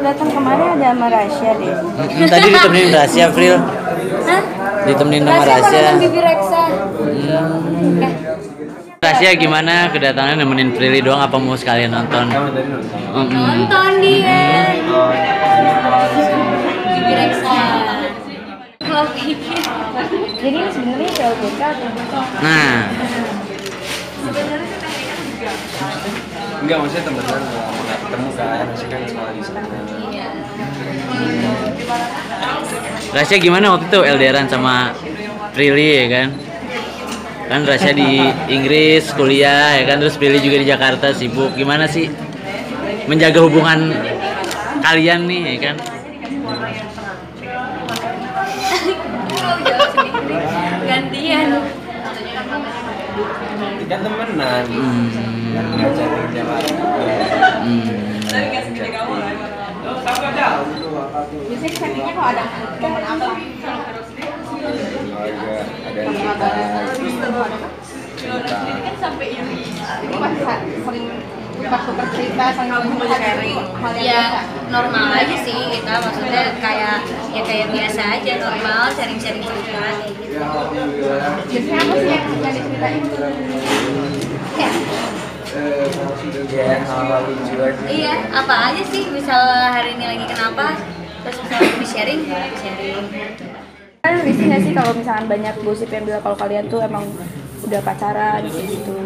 datang kemarin ada sama Rasya deh. Hmm, tadi ditemenin rahasia Fril Hah? ditemenin sama Rasya Bibi Reksa. Hmm. Eh, rahasia gimana kedatangan nemenin Prilly doang apa mau sekalian nonton Hmm. nonton dia. Bibi Reksa. Jadi sebenarnya CLBK atau bukan? nah Enggak, maksudnya temen-temen nggak ketemu kan, masih kan sekolah di sana. Iya. rahasia gimana waktu itu? LDRan sama Prilly ya kan? Kan Rasya di Inggris kuliah ya kan? Terus Prilly juga di Jakarta sibuk. Gimana sih menjaga hubungan kalian nih ya kan Kan temenan. hmm. Nggak chatting tiap hari. Hmm. Biasanya chattingnya kalau ada momen apa? Ada yang cerita, cerita. kan sampai ini ini masih sering tukar-tukar cerita sama sharing. Ya normal aja sih kita maksudnya kayak ya kayak biasa aja normal sharing-sharing cerita. Kayak gitu biasanya apa sih yang yang diceritain? Ya Ya, hal-hal lucu aja. iya apa aja sih? Misal hari ini lagi kenapa terus misalnya di sharing sharing. Kan risih nggak sih kalau misalkan banyak gosip yang bilang kalau kalian tuh emang udah pacaran gitu